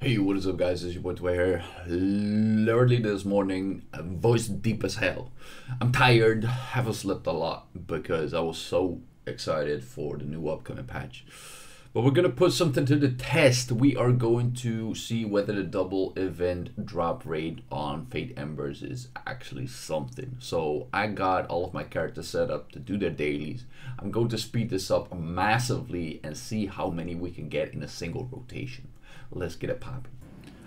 Hey, what is up, guys? It's your boy Tway here. Early this morning, voice deep as hell. I'm tired, haven't slept a lot because I was so excited for the new upcoming patch. But we're gonna put something to the test. We are going to see whether the double event drop rate on Fate Embers is actually something. So I got all of my characters set up to do their dailies. I'm going to speed this up massively and see how many we can get in a single rotation. Let's get it popping.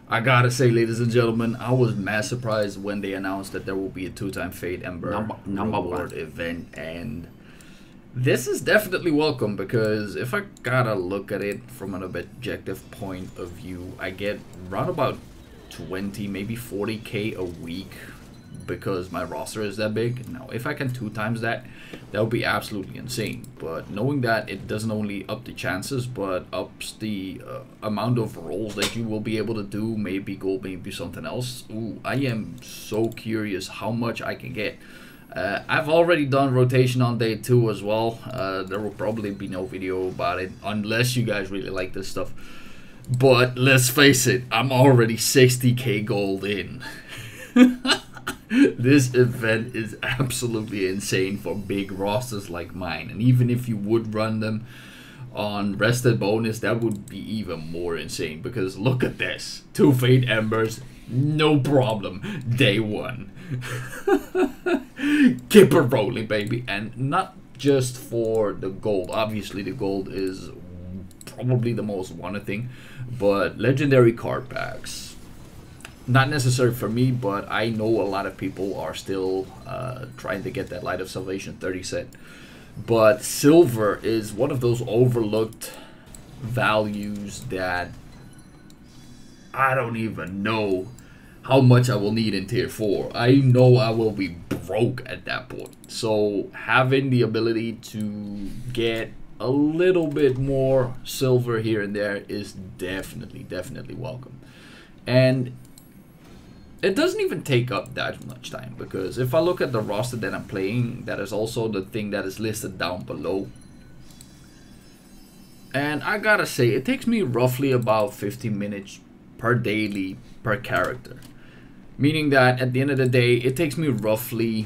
I gotta say, ladies and gentlemen, I was mad surprised when they announced that there will be a two-time Fate Ember Number- number reward event, and this is definitely welcome because if I gotta look at it from an objective point of view, I get around about 20, maybe 40k a week because my roster is that big. Now, if I can two times that, that would be absolutely insane. But knowing that it doesn't only up the chances, but ups the uh, amount of rolls that you will be able to do, maybe gold, maybe something else. Ooh, I am so curious how much I can get. Uh, I've already done rotation on day two as well. Uh, there will probably be no video about it unless you guys really like this stuff. But let's face it, I'm already 60k gold in. this event is absolutely insane for big rosters like mine. And even if you would run them on rested bonus, that would be even more insane. Because look at this. Two Fate Embers, no problem. Day one. Keep it rolling, baby. And not just for the gold. Obviously, the gold is probably the most wanted thing. But legendary card packs not necessary for me, but I know a lot of people are still uh, trying to get that Light of Salvation 30 set. But silver is one of those overlooked values that I don't even know how much I will need in tier 4. I know I will be broke at that point. So having the ability to get a little bit more silver here and there is definitely, definitely welcome. And it doesn't even take up that much time because if I look at the roster that I'm playing, that is also the thing that is listed down below. And I gotta say, it takes me roughly about 15 minutes per daily per character. Meaning that at the end of the day, it takes me roughly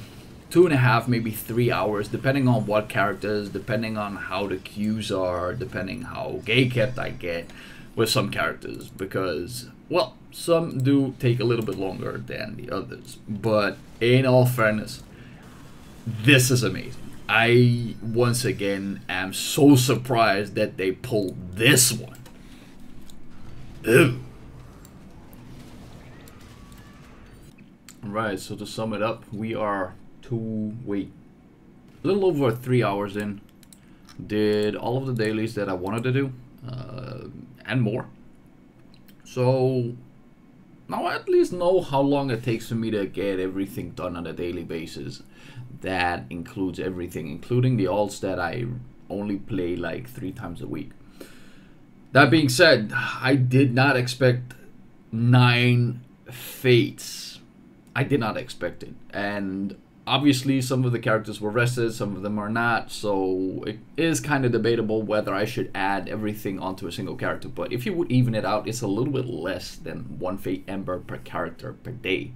two and a half, maybe three hours, depending on what characters, depending on how the queues are, depending how gay kept I get with some characters. Because, well, some do take a little bit longer than the others. But in all fairness, this is amazing. I once again am so surprised that they pulled this one. Ew. Right, so to sum it up, we are two, wait, a little over three hours in. Did all of the dailies that I wanted to do, uh, and more. So now I at least know how long it takes for me to get everything done on a daily basis. That includes everything, including the alts that I only play like three times a week. That being said, I did not expect nine fates. I did not expect it. And obviously some of the characters were rested, some of them are not, so it is kind of debatable whether I should add everything onto a single character. But if you would even it out, it's a little bit less than one Fate Ember per character per day.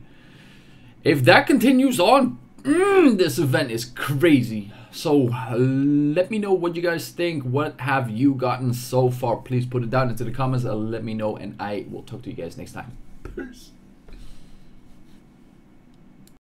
If that continues on, mm, this event is crazy. So let me know what you guys think. What have you gotten so far? Please put it down into the comments. Uh, let me know, and I will talk to you guys next time. Peace.